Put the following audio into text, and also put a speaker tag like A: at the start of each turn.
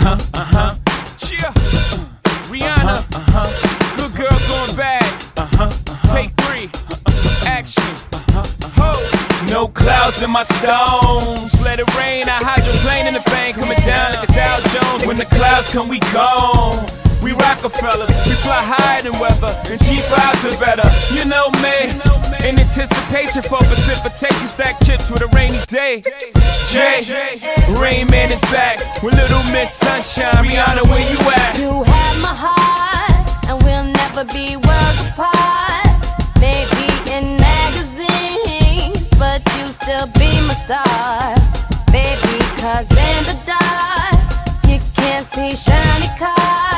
A: huh, uh huh. Yeah. Rihanna. Uh huh. Good girl going bad. Uh huh. Take three. Uh-huh, uh-huh. Action. Ho. No clouds in my stones. Let it rain. I hydroplane in the bank. Coming down like a Dow Jones. When the clouds come, we gone. We Rockefellers, we fly higher than weather, and G5's are better. You know me, in anticipation for precipitation, stack chips with a rainy day. Jay, Rain Man is back with Little Miss Sunshine. Rihanna, where you at?
B: You have my heart, and we'll never be worlds apart. Maybe in magazines, but you still be my star. Baby, cause in the dark, you can't see shiny cars.